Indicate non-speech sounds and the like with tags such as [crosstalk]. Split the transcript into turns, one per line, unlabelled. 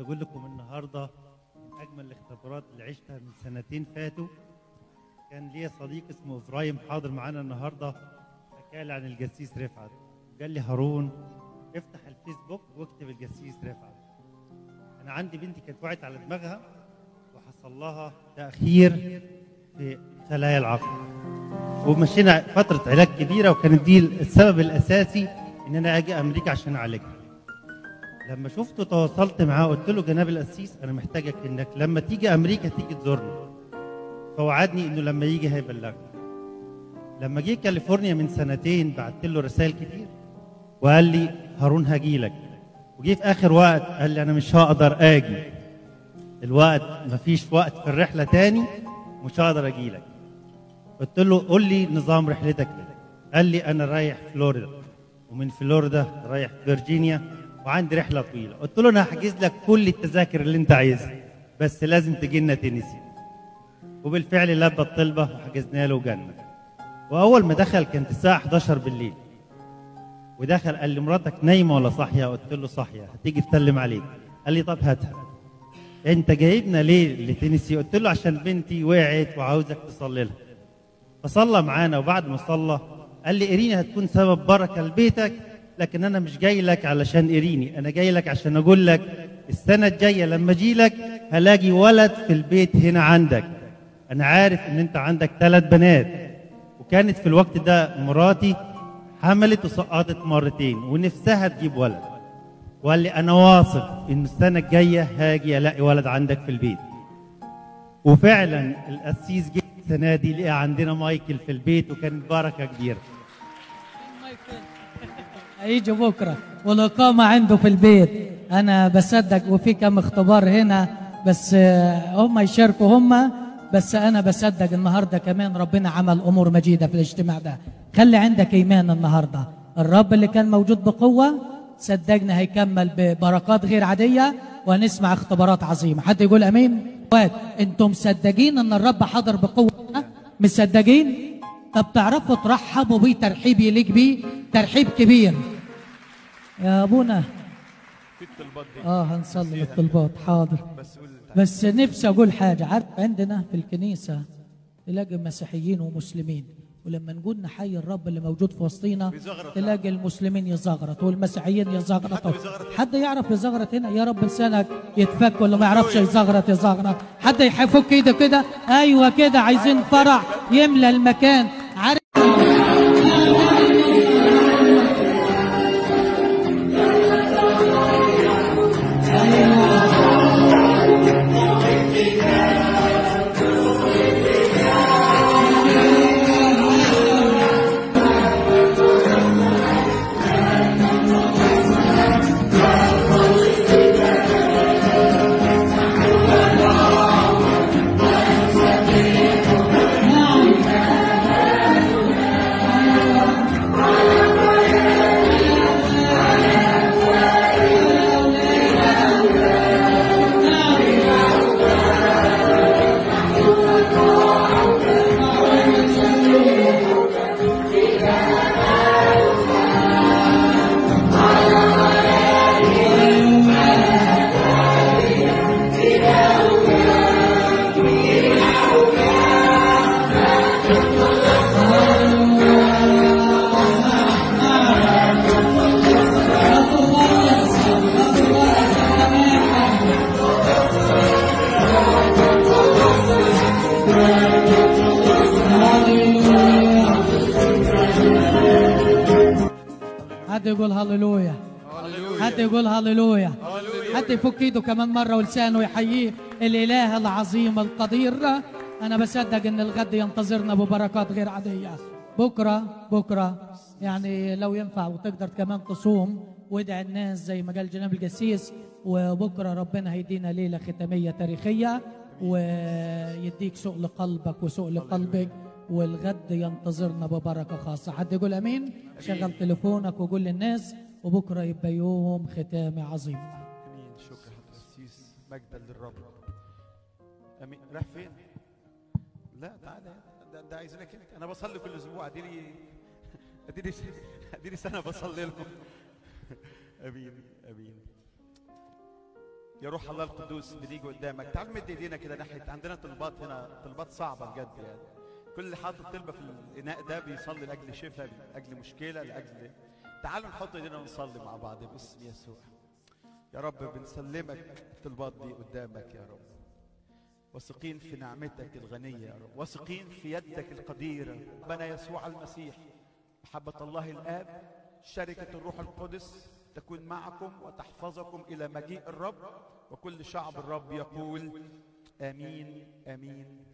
عايز أقول لكم النهارده من أجمل الاختبارات اللي عشتها من سنتين فاتوا. كان ليا صديق اسمه إبراهيم حاضر معانا النهارده حكى لي عن الجسيس رفعت. قال لي هارون افتح الفيسبوك واكتب الجسيس رفعت. أنا عندي بنتي كانت وقعت على دماغها وحصل لها تأخير في خلايا العقل. ومشينا فترة علاج كبيرة وكانت دي السبب الأساسي إن أنا آجي أمريكا عشان أعالجها. لما شفته تواصلت معاه قلت له جناب القسيس أنا محتاجك إنك لما تيجي أمريكا تيجي تزورنا فوعدني إنه لما يجي هيبلغني. لما جه كاليفورنيا من سنتين بعت له رسائل كتير وقال لي هارون هجيلك وجه في آخر وقت قال لي أنا مش هقدر آجي. الوقت مفيش وقت في الرحلة تاني مش هقدر اجيلك قلت له قول لي نظام رحلتك قال لي أنا رايح فلوريدا. ومن فلوريدا رايح فيرجينيا وعندي رحلة طويلة. قلت له أنا هحجز لك كل التذاكر اللي أنت عايزها بس لازم تجي لنا تينيسي. وبالفعل لبى الطلبة وحجزنا له جنه وأول ما دخل كانت الساعة 11 بالليل. ودخل قال لي مراتك نايمة ولا صاحية؟ قلت له صاحية. هتيجي تسلم عليك. قال لي طب هاتها. أنت جايبنا ليه لتينيسي؟ قلت له عشان بنتي وقعت وعاوزك تصلي لها. فصلى معانا وبعد ما صلى قال لي إيريني هتكون سبب بركة لبيتك لكن أنا مش جاي لك علشان إيريني أنا جاي لك عشان أقول لك السنة الجاية لما أجي لك هلاقي ولد في البيت هنا عندك. أنا عارف إن أنت عندك ثلاث بنات. وكانت في الوقت ده مراتي حملت وسقطت مرتين ونفسها تجيب ولد. وقال لي أنا واثق إن السنة الجاية هاجي ألاقي ولد عندك في البيت. وفعلا القسيس جه السنة دي لقى عندنا مايكل في البيت وكانت بركة كبيرة.
هيجي بكرة. والإقامة عنده في البيت. أنا بصدق وفي كم اختبار هنا بس آه، هم يشاركوا هم بس أنا بصدق النهارده كمان ربنا عمل أمور مجيدة في الاجتماع ده. خلي عندك إيمان النهارده. الرب اللي كان موجود بقوة صدقنا هيكمل ببركات غير عادية وهنسمع اختبارات عظيمة. حد يقول آمين؟ أنتم مصدقين إن الرب حضر بقوة؟ مصدقين؟ طب تعرفوا ترحبوا بيه ترحيب يليق بيه ترحيب كبير. يا أبونا.
في الطلبات دي
آه هنصلي الطلبات. حاضر.
بس
بس نفسي أقول حاجة. عارف عندنا في الكنيسة تلاقي مسيحيين ومسلمين. ولما نقول نحيي الرب اللي موجود في وسطينا. تلاقي المسلمين يزغرط والمسيحيين يزغرطوا. حد يعرف يزغرط هنا؟ يا رب لسانك يتفك ولا ما يعرفش يزغرط يزغرط. حد يفك ايده كده؟ أيوه كده عايزين فرح. يملى المكان. حد يقول هللويا. حد يقول هللويا. حد يفك ايده كمان مرة ولسانه يحييه. الإله العظيم القدير. أنا بصدق إن الغد ينتظرنا ببركات غير عادية. بكرة بكرة. يعني لو ينفع وتقدر كمان تصوم وادعي الناس زي ما قال جناب الجسيس وبكرة ربنا هيدينا ليلة ختامية تاريخية. ويديك سوء لقلبك وسوء لقلبك. والغد ينتظرنا ببركة خاصة. حد يقول أمين؟ شغل تليفونك وقول للناس وبكرة يبقى يوم ختامي عظيم.
أمين. شكرا القسيس مجدا للرب. أمين. راح فين؟ لا تعالى ده, ده عايزينك انت أنا بصلي كل أسبوع. أديني أديني أديني سنة بصلي لكم. [laughs] أمين أمين. يا روح الله القدوس بنيجي قدامك. تعال مد إيدينا كده ناحية عندنا طلبات هنا طلبات صعبة بجد يعني. كل اللي حاطط طلبه في الإناء ده بيصلي لأجل شفاء لأجل مشكلة لأجل تعالوا نحط إيدينا ونصلي مع بعض. باسم يسوع يا رب بنسلمك الطلبات دي قدامك يا رب. واثقين في نعمتك الغنية يا رب. واثقين في يدك القديرة. ربنا يسوع المسيح محبة الله الآب شركة الروح القدس تكون معكم وتحفظكم إلى مجيء الرب وكل شعب الرب يقول آمين آمين.